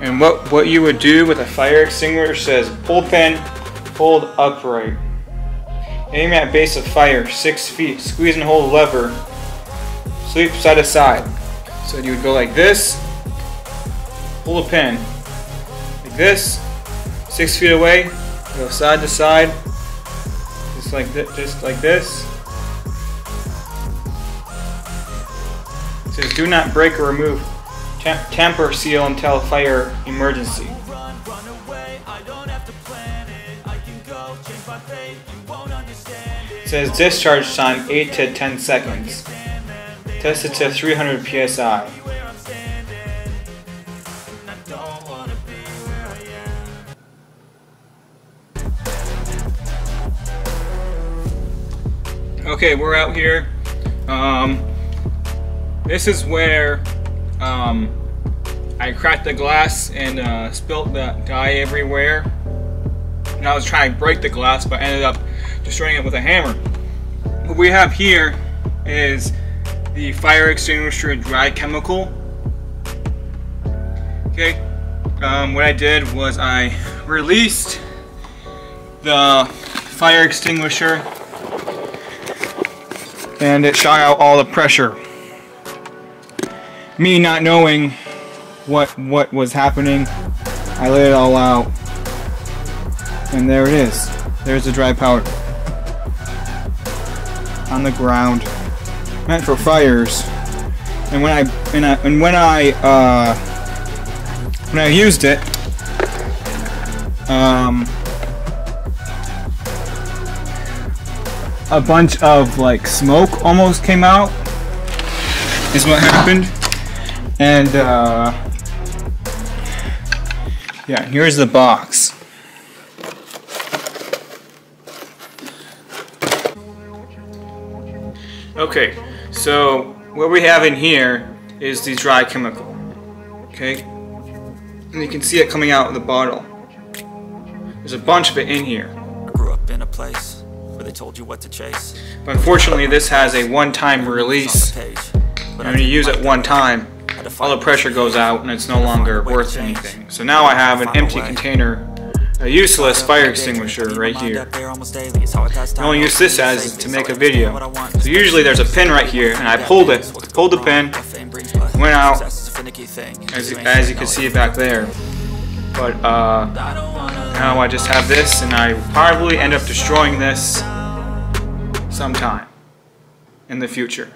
And what, what you would do with a fire extinguisher says pull pin, hold upright. Aim at base of fire, 6 feet. Squeeze and hold lever. Sweep side to side. So you would go like this, pull the pin. Like this, 6 feet away, go side to side. Just like, th just like this. It says do not break or remove Tem temper seal until fire emergency. It says discharge time 8 to 10 seconds. Test it to 300 psi. Okay, we're out here. Um, this is where um, I cracked the glass and uh, spilt the dye everywhere. And I was trying to break the glass, but ended up destroying it with a hammer. What we have here is the fire extinguisher dry chemical. Okay, um, what I did was I released the fire extinguisher and it shot out all the pressure. Me not knowing what what was happening, I let it all out. And there it is. There's the dry powder. On the ground. Meant for fires. And when I and, I, and when I uh when I used it um a bunch of like smoke almost came out is what happened and uh, yeah here's the box okay so what we have in here is the dry chemical okay and you can see it coming out of the bottle there's a bunch of it in here grew up in a place where they told you what to chase. But unfortunately, this has a one-time release. Page. And when you use it one time, all the pressure goes out and it's no longer worth anything. So now I have an empty container, a useless fire extinguisher right here. The only use this as to make a video. So usually there's a pin right here, and I pulled it, pulled the pin, went out, as, as you can see back there. But uh, now I just have this, and I probably end up destroying this sometime in the future.